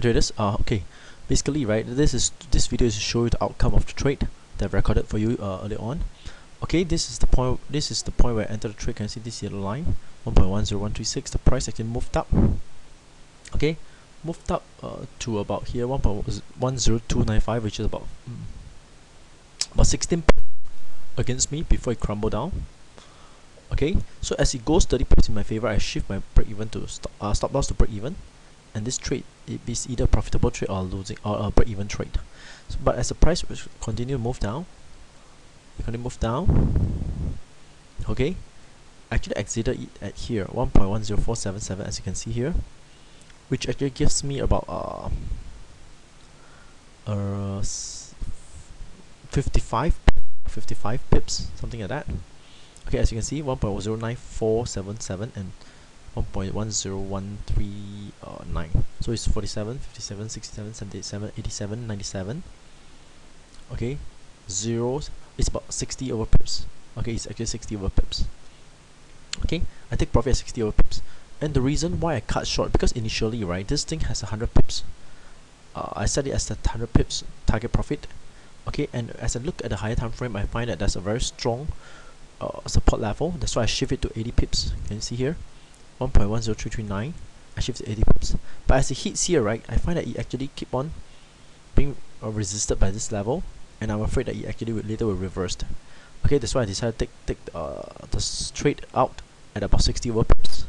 Traders, uh, okay, basically right, this is this video is to show you the outcome of the trade that I've recorded for you uh, earlier on. Okay, this is the point. This is the point where I entered the trade. Can you see this yellow line, 1.10136. The price actually moved up. Okay, moved up uh, to about here, 1.10295, which is about mm, about 16 against me before it crumbled down. Okay, so as it goes 30 pips in my favor, I shift my break even to stop, uh, stop loss to break even and this trade it is either profitable trade or losing or a break even trade. So, but as the price continue to move down it continue move down okay actually exited it at here 1.10477 as you can see here which actually gives me about uh, uh 55 55 pips something like that. Okay as you can see 1.09477 and 1.10139 uh, so it's 47 57 67 77 87 97 okay zeros it's about 60 over pips. Okay it's actually 60 over pips. Okay I take profit at 60 over pips. And the reason why I cut short because initially right this thing has 100 pips. Uh, I set it as the 100 pips target profit. Okay and as I look at the higher time frame I find that there's a very strong uh, support level. That's why I shift it to 80 pips. Can you see here 1.10339 I shift 80 pips but as it hits here right I find that it actually keep on being uh, resisted by this level and I'm afraid that it actually later will reverse okay that's why I decided to take, take uh, the trade out at about 60 over pips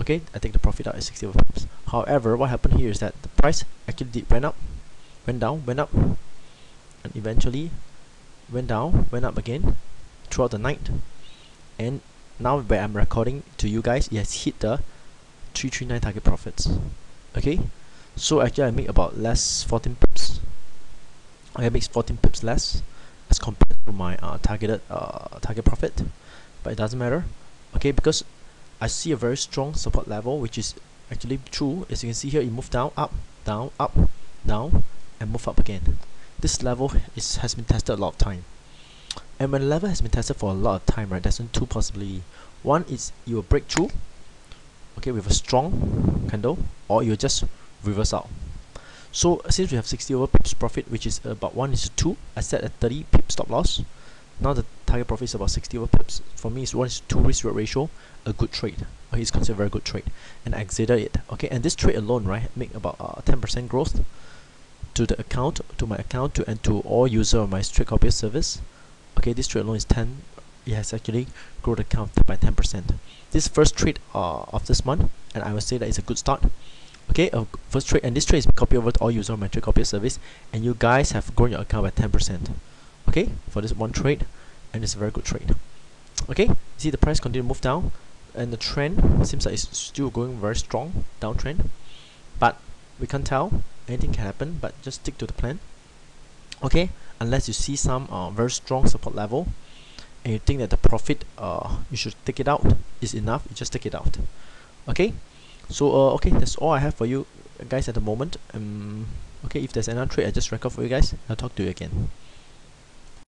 okay I take the profit out at 60 over pips however what happened here is that the price actually did went up went down went up and eventually went down went up again throughout the night and now where I'm recording to you guys it has hit the 339 target profits. Okay? So actually I make about less 14 pips. I make 14 pips less as compared to my uh, targeted uh, target profit. But it doesn't matter. Okay? Because I see a very strong support level which is actually true. As you can see here it moved down up down up down and move up again. This level is has been tested a lot of time and when level has been tested for a lot of time right there's two possibility one is you will break through okay with a strong candle or you just reverse out. So since we have 60 over pips profit which is about 1 is 2 I set at 30 pip stop loss. Now the target profit is about 60 over pips. For me it's 1 is 2 risk ratio a good trade. Okay, it's considered a very good trade. And I exited it. Okay and this trade alone right make about 10% uh, growth to the account to my account to and to all user of my trade copier service okay this trade alone is 10 it has actually grown the account by 10% this first trade uh, of this month and I will say that it's a good start. Okay a first trade and this trade is copied over to all user trade copier service and you guys have grown your account by 10% okay for this one trade and it's a very good trade. Okay see the price continue to move down and the trend seems like it's still going very strong downtrend but we can't tell. Anything can happen but just stick to the plan. Okay unless you see some uh, very strong support level and you think that the profit uh, you should take it out is enough you just take it out. Okay? So uh, okay that's all I have for you guys at the moment. Um okay if there's another trade I just record for you guys I'll talk to you again